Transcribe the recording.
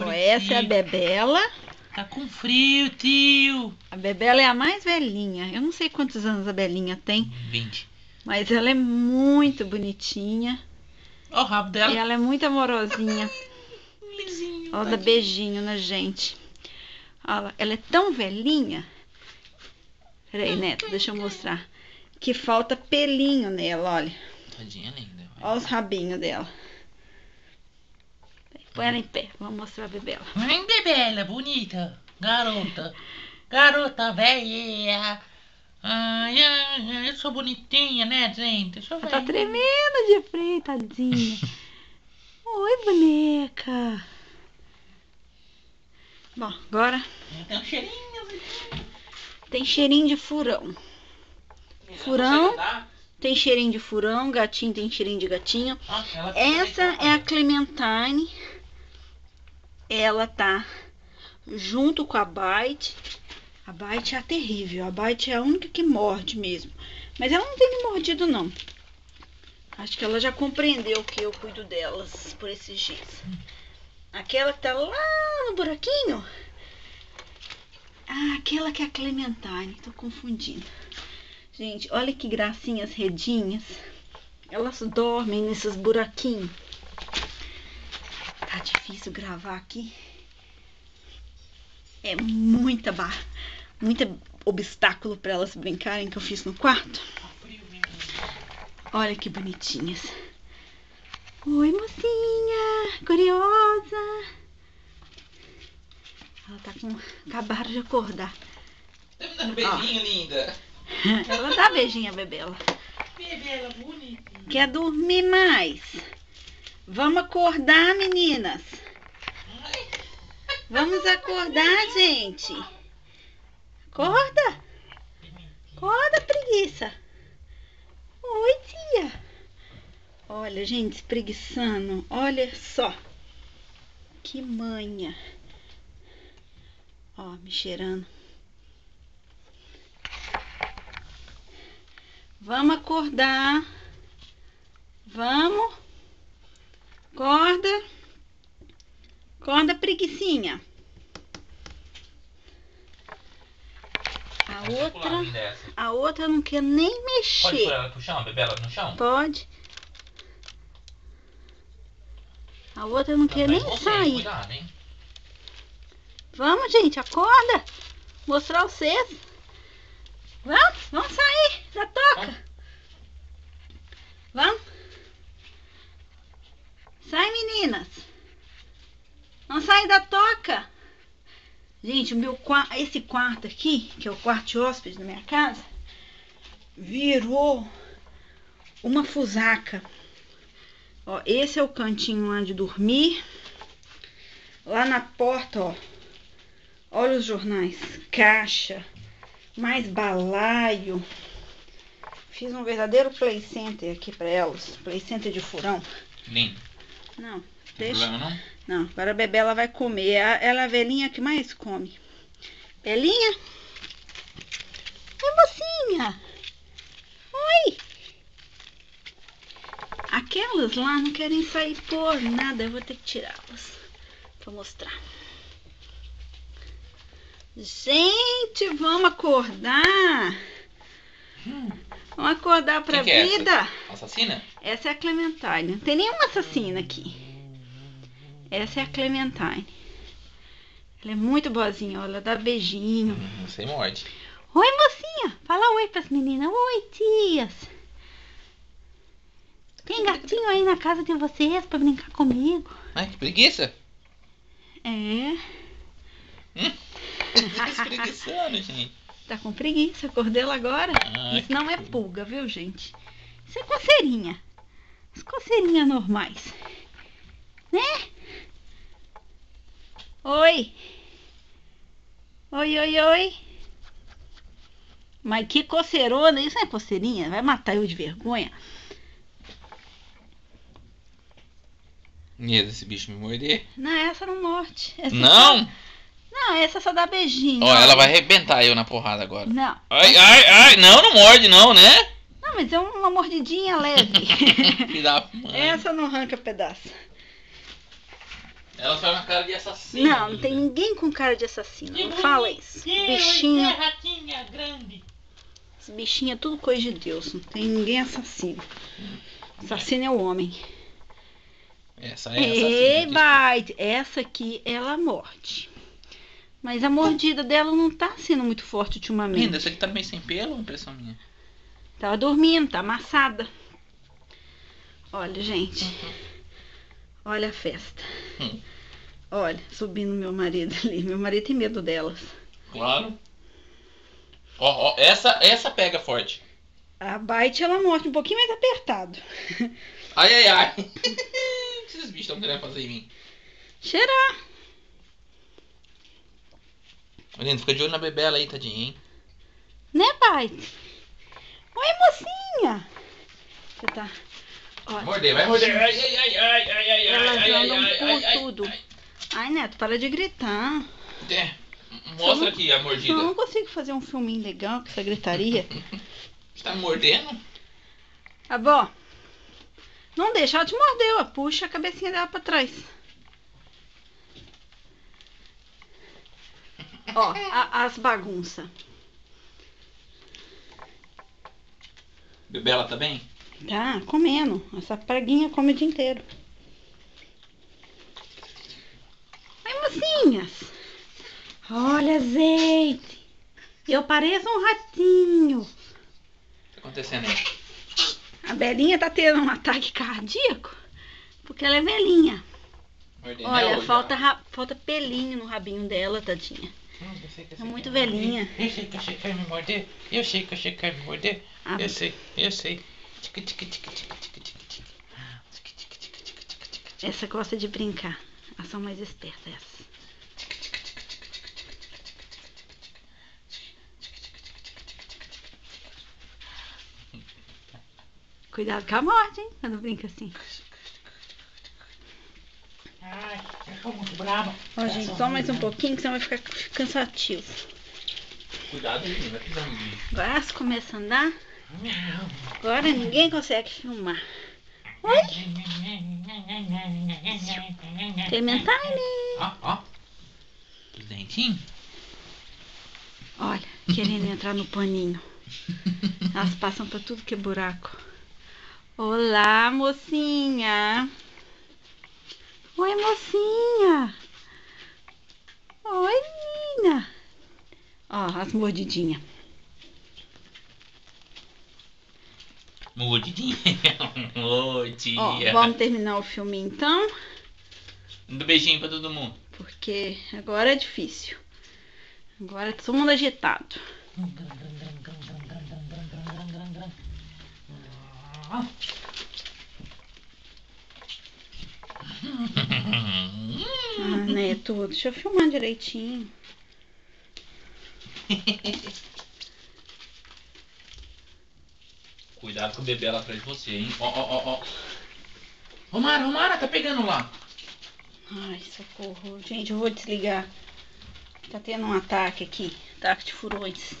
Ó, essa é a Bebela. Tá com frio, tio. A Bebela é a mais velhinha. Eu não sei quantos anos a Belinha tem, 20. mas ela é muito bonitinha. Ó o rabo E dela. ela é muito amorosinha. Lisinho. Ó, dá beijinho na gente. Olha, ela é tão velhinha. Peraí, Neto, deixa eu mostrar. Que falta pelinho nela, olha. Tadinha linda. Olha os rabinhos dela. Põe ela em pé. Vamos mostrar a Bebela. Vem, Bebela, bonita. Garota. Garota velha. Ai, ai, ai, eu sou bonitinha, né, gente? Eu sou Ela tá tremendo de frio, tadinha. Oi, boneca. Bom, agora Tem um cheirinho. tem cheirinho de furão. Furão. Tem cheirinho de furão, gatinho tem cheirinho de gatinho. Fica Essa é a Clementine. Ela tá junto com a Bite. A Bite é a terrível. A Bite é a única que morde mesmo. Mas ela não tem me mordido, não. Acho que ela já compreendeu que eu cuido delas por esses dias. Aquela que tá lá no buraquinho. Ah, aquela que é a Clementine. Tô confundindo. Gente, olha que gracinha as redinhas. Elas dormem nesses buraquinhos. Tá difícil gravar aqui. É muita barra, muita obstáculo para elas brincarem que eu fiz no quarto. Olha que bonitinhas. Oi, mocinha, curiosa. Ela tá com acabaram de acordar. Tá me dando beijinho, linda. Ela dá beijinho a bebela. Bebela, bonita. Quer dormir mais? Vamos acordar, meninas. Vamos acordar, gente. Acorda. Acorda, preguiça. Oi, tia. Olha, gente, espreguiçando. Olha só. Que manha. Ó, me cheirando. Vamos acordar. Vamos. Acorda. Acorda, preguicinha. A outra, a outra não quer nem Pode mexer. pôr ela pro chão, Bebela no chão? Pode. A outra não quer Tá nem sair. Cuidado? Vamos, gente, acorda. Mostrar vocês. Vamos, vamos sair da toca. Vamos. Sai, meninas. Vamos sair da toca. Gente, o meu esse quarto aqui, que é o quarto de hóspede da minha casa, virou uma fusaca. Ó, esse é o cantinho lá de dormir. Lá na porta, ó. Olha os jornais. Caixa. Mais balaio. Fiz um verdadeiro play center aqui pra elas. Play center de furão. Lindo. Não, Não deixa. problema não? Não, agora a Bebê ela vai comer. Ela é a velhinha que mais come. Belinha? Oi, mocinha. Oi. Aquelas lá não querem sair por nada. Eu vou ter que tirá-las pra mostrar. Gente, vamos acordar. Vamos acordar pra Quem que é essa? vida. Assassina? Essa é a Clementine. Não tem nenhuma assassina aqui. Essa é a Clementine. Ela é muito boazinha, ó, ela dá beijinho. Hum, Você morde. Oi, mocinha. Fala oi pras meninas. Oi, tias. Tem gatinho aí na casa de vocês pra brincar comigo? Ai, que preguiça. É. Fica espreguiçando, gente. Tá com preguiça, acordei ela agora. Ai, Isso não é pulga, viu, gente? Isso é coceirinha. As coceirinhas normais. Né? Oi. Oi, oi, oi. Mas que coceirona, isso não é coceirinha? Vai matar eu de vergonha? Medo desse bicho me morder. Não, essa não morde. Essa Não! só- Não, essa só dá beijinho. Ó, olha. ela vai arrebentar eu na porrada agora. Não, Ai, ai, ai. Não, não morde não, né? não, mas é uma mordidinha leve. Essa não arranca pedaço. Ela faz uma cara de assassino. Não, não tem ninguém com cara de assassino. Não fala isso. Bichinho, É ratinha grande. esse bichinho é tudo coisa de Deus. Não tem ninguém assassino. Assassino é o homem. Essa é Ei. Bite, essa aqui ela morde. Mas a mordida dela não tá sendo muito forte Linda, ultimamente. essa aqui tá meio sem pelo, impressão minha. Tava dormindo, tá amassada. Olha, gente. Olha a festa. Hum. Olha, subindo meu marido ali. Meu marido tem medo delas. Claro. Ó, ó, essa, essa pega forte. A Bite ela morde um pouquinho mais apertado. Ai, ai, ai. O que esses bichos estão querendo fazer em mim? Cheirar. Lindo, fica de olho na bebela aí, tadinha, hein? Né, Bite? Oi, mocinha. Você tá. Olha, Morder, vai morder. Ai, ai, ai, ai, ai, ai, Elas ai, ai, andam ai, por ai, ai, tudo. ai. Ai, Neto, para de gritar. É, Mostra não- aqui a Eu não mordida. consigo fazer um filminho legal com essa gritaria. Você tá mordendo? Avó, não deixa ela te morder, ó. Puxa a cabecinha dela pra trás. Ó, a- as bagunças. Bebela tá bem? Tá, comendo. Essa praguinha come o dia inteiro. Olha, azeite. Eu pareço um ratinho. O que tá acontecendo aí? A Belinha tá tendo um ataque cardíaco porque ela é velhinha. Olha, falta, ra- falta pelinho no rabinho dela, tadinha. Hum, eu sei que É muito velhinha. Eu sei que você quer me morder. Eu sei que você quer me morder. Ah, Eu sei, eu sei. Essa gosta de brincar. Elas são mais espertas, essa. Cuidado com a morte, hein? Quando brinca assim. Ai, eu tô muito brava. Ó, gente, só mais um pouquinho que senão vai ficar cansativo. Cuidado aí, vai pisar no bicho. Agora elas começam a andar. Agora ninguém consegue filmar. Oi? Clementine! Ó, ó. Os dentinhos. Olha, querendo entrar no paninho. Elas passam pra tudo que é buraco. Olá, mocinha. Oi, mocinha. Oi, menina. Ó, as mordidinhas. Mordidinha. Ô, tia. Ó, vamos terminar o filme então, Um beijinho pra todo mundo. porque agora é difícil. Agora tá todo mundo agitado. Ah, Neto, deixa eu filmar direitinho. Cuidado com o bebê lá atrás de você, hein? Ó, ó, ó, ó. Romara, tá pegando lá. Ai, socorro. Gente, eu vou desligar. Tá tendo um ataque aqui. Ataque de furões.